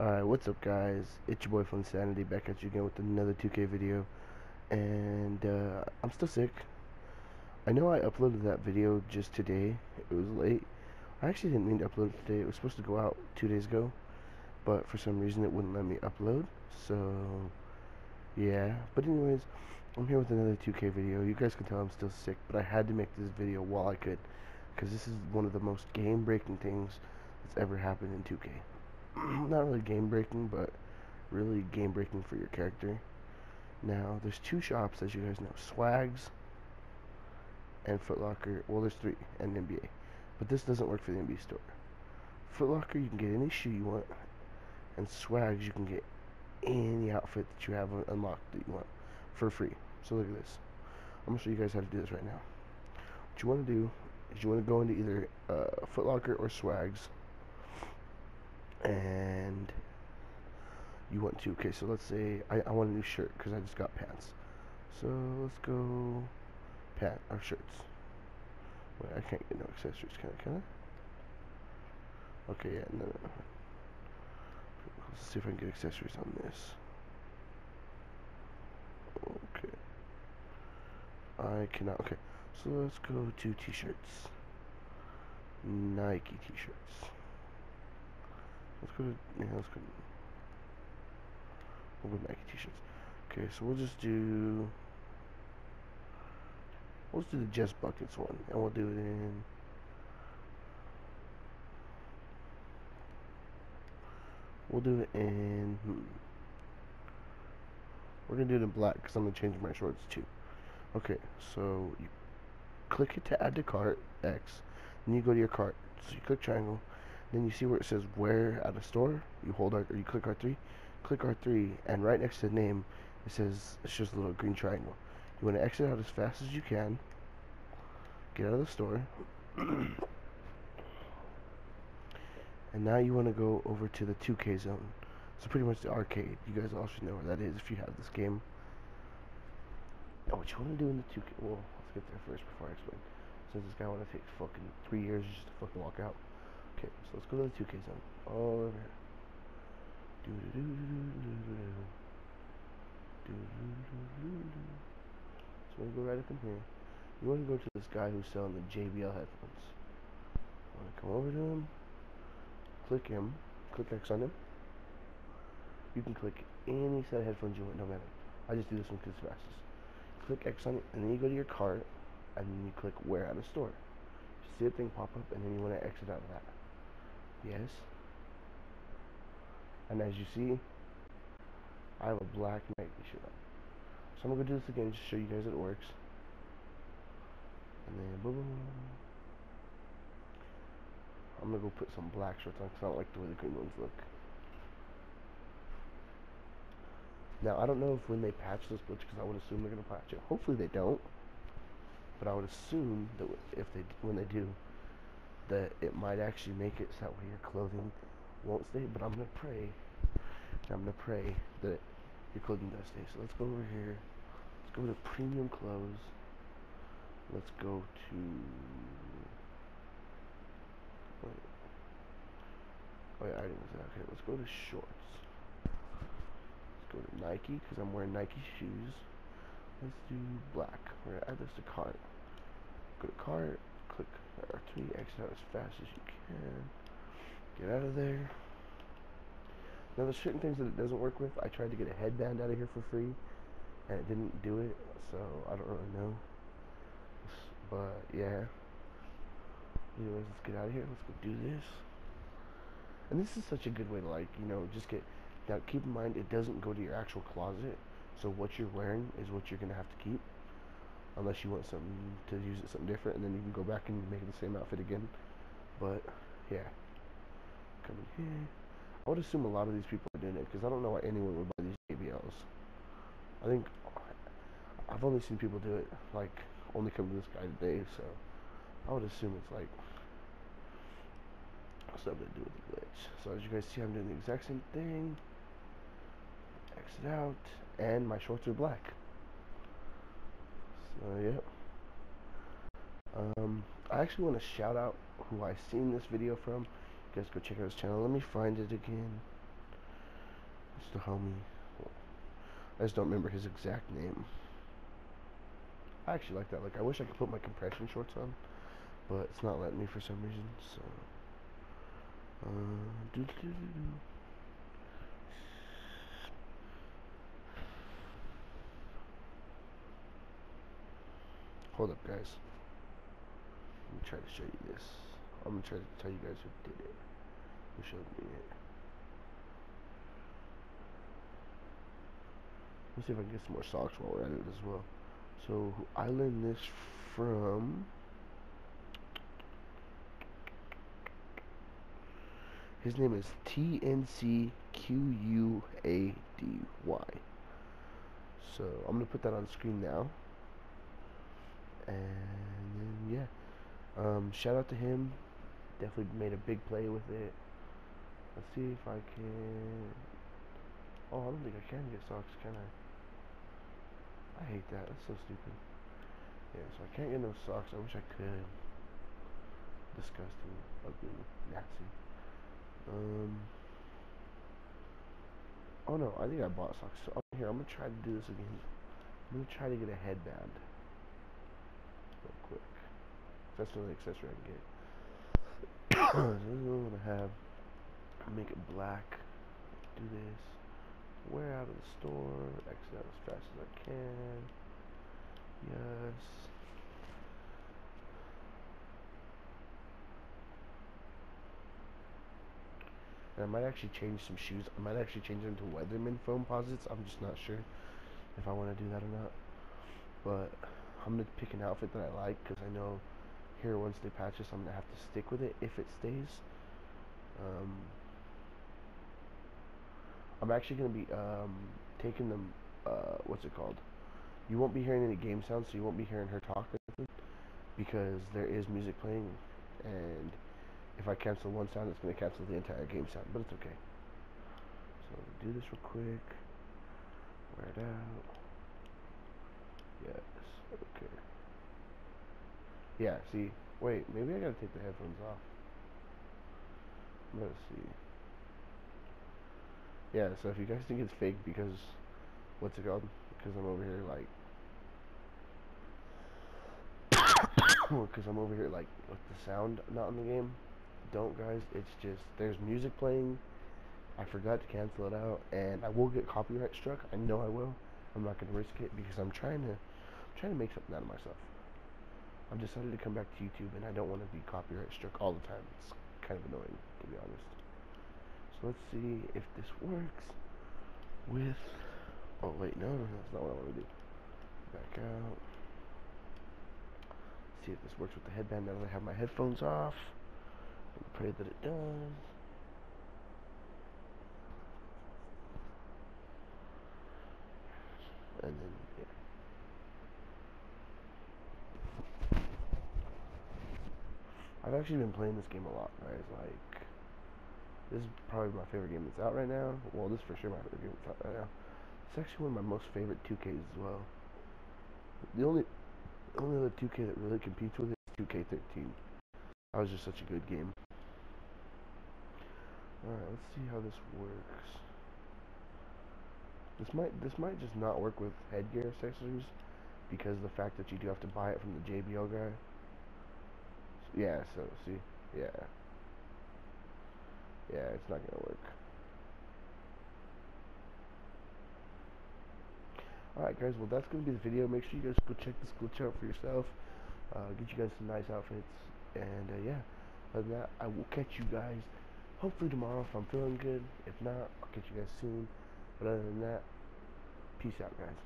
Alright, what's up guys? It's your boy from Sanity back at you again with another 2K video. And uh, I'm still sick. I know I uploaded that video just today. It was late. I actually didn't mean to upload it today. It was supposed to go out two days ago. But for some reason it wouldn't let me upload. So, yeah. But anyways, I'm here with another 2K video. You guys can tell I'm still sick. But I had to make this video while I could. Because this is one of the most game-breaking things that's ever happened in 2K. not really game breaking, but really game breaking for your character. Now, there's two shops, as you guys know, Swags and Footlocker. Well, there's three, and NBA. But this doesn't work for the NBA store. Footlocker, you can get any shoe you want, and Swags, you can get any outfit that you have unlocked that you want for free. So look at this. I'm gonna show you guys how to do this right now. What you want to do is you want to go into either uh, Footlocker or Swags and you want to okay so let's say I, I want a new shirt because I just got pants. So let's go pant our shirts. Wait I can't get no accessories can I can I? Okay yeah no, no. let's see if I can get accessories on this. Okay. I cannot okay. So let's go to t-shirts. Nike t-shirts Let's go to, yeah, let's go. We'll go Nike t-shirts. Okay, so we'll just do, just do the Just Buckets one, and we'll do it in, we'll do it in, hmm. We're gonna do it in black because I'm gonna change my shorts too. Okay, so you click it to add to cart, X, and you go to your cart. So you click triangle, then you see where it says where at a store. You hold R or you click R3. Click R3, and right next to the name, it says it's just a little green triangle. You want to exit out as fast as you can. Get out of the store. and now you want to go over to the 2K zone. So pretty much the arcade. You guys all should know where that is if you have this game. And what you want to do in the 2K... Well, let's get there first before I explain. Since this guy want to take fucking three years just to fucking walk out. Okay, so let's go to the 2K zone. All over here. Do do do do do do do. Do do do do do. So we're gonna go right up in here. You wanna go to this guy who's selling the JBL headphones. Wanna come over to him, click him, click X on him. You can click any set of headphones you want, no matter. I just do this one because it's fastest. Click X on it, and then you go to your cart, and then you click where at a store. You see a thing pop up, and then you want to exit out of that. Yes. And as you see, I have a black shirt on. So I'm to do this again just to show you guys it works. And then boom. I'm to go put some black shorts on because I don't like the way the green ones look. Now, I don't know if when they patch this glitch, because I would assume they're to patch it. Hopefully they don't. But I would assume that if they, when they do, that it might actually make it so that way your clothing won't stay. But I'm gonna pray. I'm gonna pray that your clothing does stay. So let's go over here. Let's go to premium clothes. Let's go to. Wait. Oh yeah, items. Okay, let's go to shorts. Let's go to Nike because I'm wearing Nike shoes. Let's do black. We're gonna add this to cart. Go to cart click R3, exit out as fast as you can. Get out of there. Now there's certain things that it doesn't work with. I tried to get a headband out of here for free, and it didn't do it, so I don't really know. But yeah. Anyways, let's get out of here. Let's go do this. And this is such a good way to like, you know, just get. Now keep in mind, it doesn't go to your actual closet. So what you're wearing is what you're gonna have to keep unless you want something to use it something different and then you can go back and make the same outfit again. But yeah. Coming here. I would assume a lot of these people are doing it because I don't know why anyone would buy these JBLs I think I've only seen people do it like only come to this guy today so I would assume it's like something to do with the glitch. So as you guys see I'm doing the exact same thing. Exit out and my shorts are black uh, yep. Um, I actually want to shout out who I seen this video from. You guys go check out his channel. Let me find it again. Just a homie. I just don't remember his exact name. I actually like that. Like, I wish I could put my compression shorts on, but it's not letting me for some reason. So, uh, Hold up, guys. Let me try to show you this. I'm gonna try to tell you guys who did it. Who showed me it. Let's see if I can get some more socks while we're at it as well. So I learned this from his name is TNCQUADY. So I'm gonna put that on screen now. And yeah, um, shout out to him. Definitely made a big play with it. Let's see if I can. Oh, I don't think I can get socks, can I? I hate that. That's so stupid. Yeah, so I can't get no socks. I wish I could. Disgusting, ugly, nasty. Um. Oh no, I think I bought socks. So, oh, here, I'm gonna try to do this again. I'm gonna try to get a headband. That's the only accessory I can get. so I'm gonna have. Make it black. Do this. Wear out of the store. Exit out as fast as I can. Yes. And I might actually change some shoes. I might actually change them to Weatherman foam Foamposites. I'm just not sure if I want to do that or not. But I'm to pick an outfit that I like because I know here once they patch this I'm to have to stick with it if it stays. Um, I'm actually to be um, taking them, uh, what's it called? You won't be hearing any game sounds, so you won't be hearing her talk because there is music playing and if I cancel one sound it's to cancel the entire game sound, but it's okay. So do this real quick, wear it out. Yes. Okay. Yeah, see, wait, maybe I gotta take the headphones off. Let's see. Yeah, so if you guys think it's fake because, what's it called? Because I'm over here like, because I'm over here like with the sound not in the game. Don't guys, it's just, there's music playing. I forgot to cancel it out and I will get copyright struck. I know I will. I'm not to risk it because I'm trying to trying to make something out of myself. I've decided to come back to YouTube and I don't want to be copyright struck all the time. It's kind of annoying, to be honest. So let's see if this works with... Oh, wait, no, that's not what I want to do. Back out. See if this works with the headband now that I have my headphones off. Pray that it does. And then, yeah. I've actually been playing this game a lot, guys. Like, this is probably my favorite game that's out right now. Well, this is for sure my favorite game that's out right now. It's actually one of my most favorite 2Ks as well. The only, only other 2K that really competes with it is 2K13. That was just such a good game. Alright, let's see how this works. This might this might just not work with headgear accessories because the fact that you do have to buy it from the JBL guy. Yeah, so, see? Yeah. Yeah, it's not gonna work. Alright guys, well that's gonna be the video. Make sure you guys go check this glitch out for yourself. Uh, get you guys some nice outfits. And uh, yeah, other than that, I will catch you guys hopefully tomorrow if I'm feeling good. If not, I'll catch you guys soon. But other than that, peace out guys.